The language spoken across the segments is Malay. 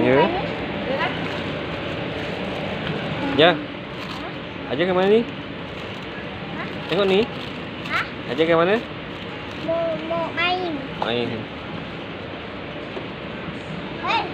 Ya. Ya. Ajar ke mana ni? Tengok ni. Ha? Ajar ke mana? Mau mau main. Main. Hei.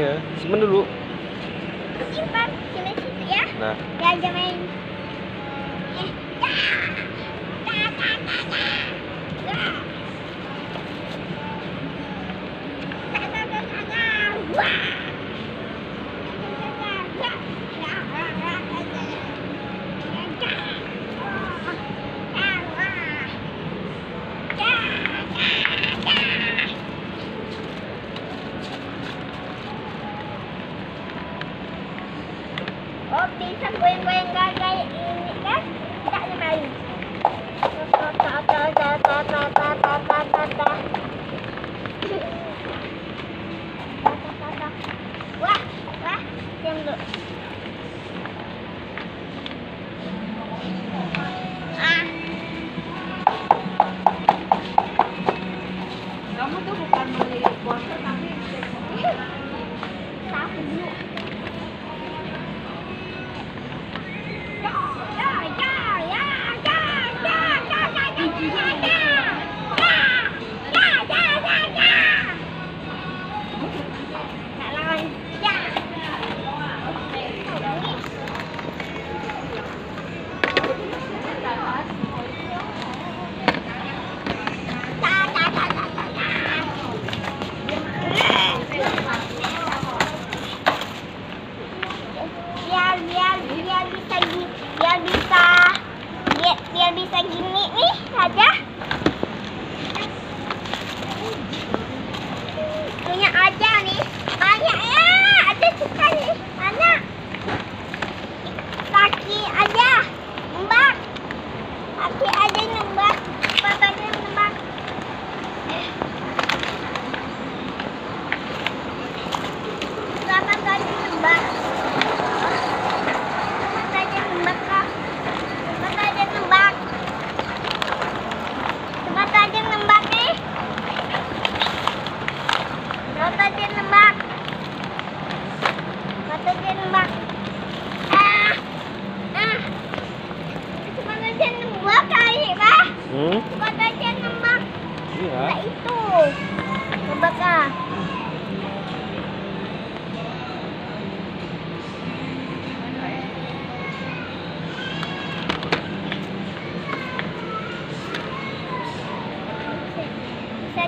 Ya, simpan dulu. Simpan, simpan situ ya. Nah. Biar Ya, jangan Wow. macam poin-poin gaya ini kan tak lemari. Tak tak tak tak tak tak. Biar biar bisa biar bisa biar bisa gini nih aja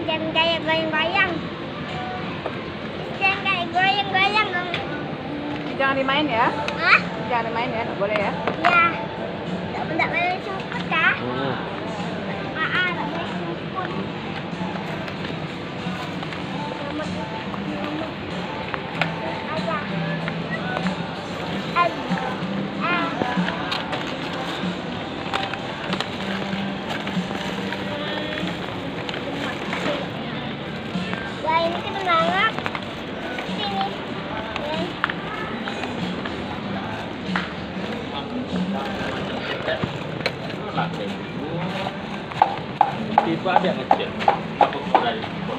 jangan kayak goyang-goyang Jangan kayak goyang-goyang dong jangan dimain ya. Hah? Jangan dimain ya, nggak boleh ya. Ya Tak tak boleh 你关掉那个点然后从这不